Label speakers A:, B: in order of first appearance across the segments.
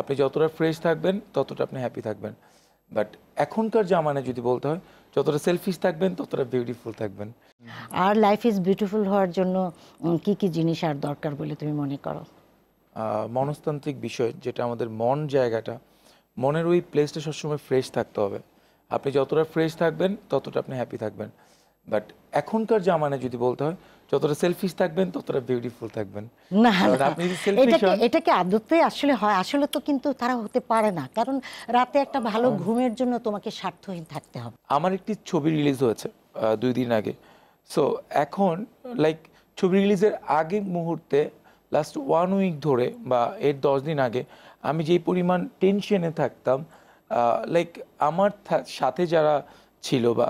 A: আপনি যতটা ফ্রেশ থাকবেন ততটা আপনি হ্যাপি থাকবেন। বাট এখনকার জামানায় যদি বলতে হয় যতটা সেলফিশ থাকবেন ততটা বিউটিফুল থাকবেন।
B: আর লাইফ ইজ বিউটিফুল হওয়ার জন্য কি কি জিনিস আর দরকার বলে তুমি মনে করো?
A: মনস্তান্ত্রিক বিষয় যেটা আমাদের মন জায়গাটা মনের ওই প্লেসটা সবসময় ফ্রেশ থাকতে হবে। আপনি যতটা ফ্রেশ থাকবেন ততটা আপনি হ্যাপি থাকবেন। বাট এখনকার জামানায় যদি বলতে হয় যতটা সেলফিশ থাকবেন ততটা বিউটিফুল থাকবেন।
B: না
A: আপনি
B: এটাকে আদতে আসলে হয়। আসলে তো কিন্তু তারা হতে পারে না। কারণ রাতে একটা ভালো ঘুমের জন্য তোমাকে স্বার্থহীন থাকতে হবে।
A: আমার একটি ছবি রিলিজ হয়েছে দুই দিন আগে। সো এখন লাইক ছবি রিলিজের আগে মুহূর্তে লাস্ট ওয়ান উইক ধরে বা এর দশ দিন আগে আমি যেই পরিমাণ টেনশনে থাকতাম লাইক আমার সাথে যারা ছিল বা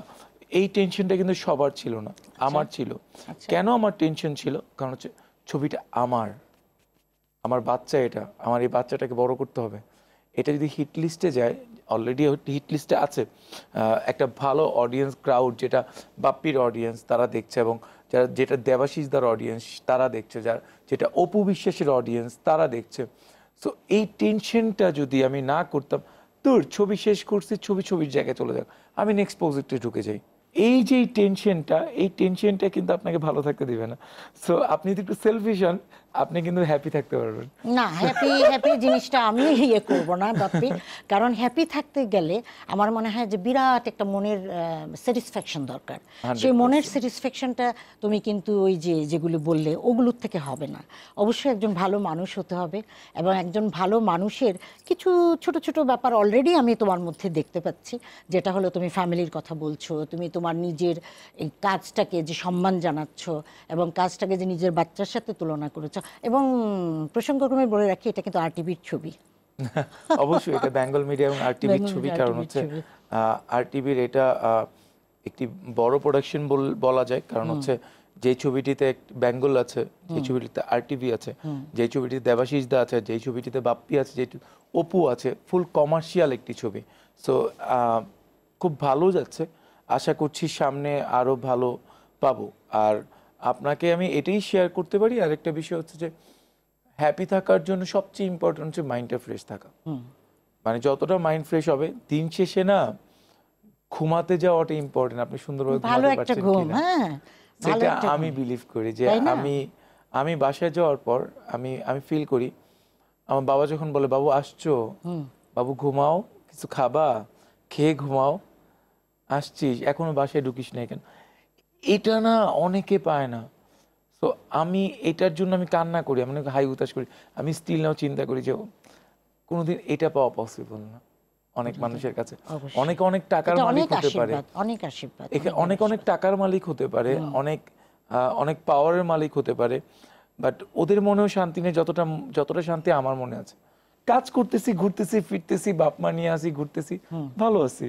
A: এই টেনশনটা কিন্তু সবার ছিল না আমার ছিল। কেন আমার টেনশন ছিল? কারণ হচ্ছে ছবিটা আমার। আমার বাচ্চা এটা আমার এই বাচ্চাটাকে বড় করতে হবে। এটা যদি হিট লিস্টে যায় অলরেডি হিট লিস্টে আছে একটা ভালো অডিয়েন্স ক্রাউড যেটা বাপ্পির অডিয়েন্স তারা দেখছে এবং যারা যেটা দেবাশিস দার অডিয়েন্স তারা দেখছে যার যেটা অপু বিশ্বাসের অডিয়েন্স তারা দেখছে। সো এই টেনশনটা যদি আমি না করতাম তোর ছবি শেষ করছি ছবি ছবির জায়গায় চলে যাক। আমি নেক্সট প্রজেক্টে ঢুকে যাই। এই যে টেনশনটা এই টেনশনটা কিন্তু আপনাকে ভালো থাকতে দিবে না। সো আপনি যদি একটু সেলফিশ হন আপনি কিন্তু হ্যাপি থাকতে পারবেন।
B: না হ্যাপি হ্যাপি জিনিসটা আমি ইয়ে করব না বাপি। কারণ হ্যাপি থাকতে গেলে আমার মনে হয় যে বিরাট একটা মনের স্যাটিসফ্যাকশন দরকার। সেই মনের স্যাটিসফ্যাকশনটা তুমি কিন্তু ওই যে যেগুলো বললে ওগুলোর থেকে হবে না। অবশ্যই একজন ভালো মানুষ হতে হবে এবং একজন ভালো মানুষের কিছু ছোট ছোট ব্যাপার অলরেডি আমি তোমার মধ্যে দেখতে পাচ্ছি। যেটা হলো তুমি ফ্যামিলির কথা বলছো তুমি তোমার নিজের এই কাজটাকে যে সম্মান জানাচ্ছ এবং কাজটাকে যে নিজের বাচ্চার সাথে তুলনা করেছ এবং প্রসঙ্গক্রমে বলে রাখি এটা কিন্তু আরটিভির ছবি।
A: অবশ্যই এটা বেঙ্গল মিডিয়া এবং আরটিভির ছবি কারণ হচ্ছে আরটিভির এটা একটি বড় প্রোডাকশন বলা যায় কারণ হচ্ছে যে ছবিটিতে বেঙ্গল আছে যে ছবিটিতে আরটিভি আছে যে ছবিটিতে দেবাশিস দা আছে যে ছবিটিতে বাপ্পি আছে যে অপু আছে ফুল কমার্শিয়াল একটি ছবি। সো খুব ভালো যাচ্ছে। আশা করছি সামনে আরও ভালো পাবো। আর আপনাকে আমি এটাই শেয়ার করতে পারি। আর একটা বিষয় হচ্ছে যে হ্যাপি থাকার জন্য সবচেয়ে ইম্পর্টেন্ট হচ্ছে মাইন্ডটা ফ্রেশ থাকা। মানে যতটা মাইন্ড ফ্রেশ হবে দিন শেষে না ঘুমাতে যাওয়াটা ইম্পর্টেন্ট আপনি সুন্দরভাবে
B: ভালো একটা ঘুম হ্যাঁ
A: সেটা আমি বিলিভ করি যে আমি আমি বাসায় যাওয়ার পর আমি আমি ফিল করি আমার বাবা যখন বলে বাবু আসছো? বাবু ঘুমাও কিছু খাবা খেয়ে ঘুমাও আসছিস এখনও বাসায় ঢুকিস না কেন? এটা না অনেকে পায় না। তো আমি এটার জন্য আমি কান্না করি আমি হাই উতাস করি। আমি স্টিল নাও চিন্তা করি যে কোনোদিন এটা পাওয়া পসিবল না অনেক মানুষের কাছে। অনেক অনেক টাকার মালিক হতে পারে।
B: অনেক আশীর্বাদ
A: অনেক অনেক টাকার মালিক হতে পারে অনেক অনেক পাওয়ারের মালিক হতে পারে বাট ওদের মনেও শান্তি নেই যতটা যতটা শান্তি আমার মনে আছে। কাজ করতেছি ঘুরতেছি ফিরতেছি বাপ মা নিয়ে আসি ঘুরতেছি ভালো আছি।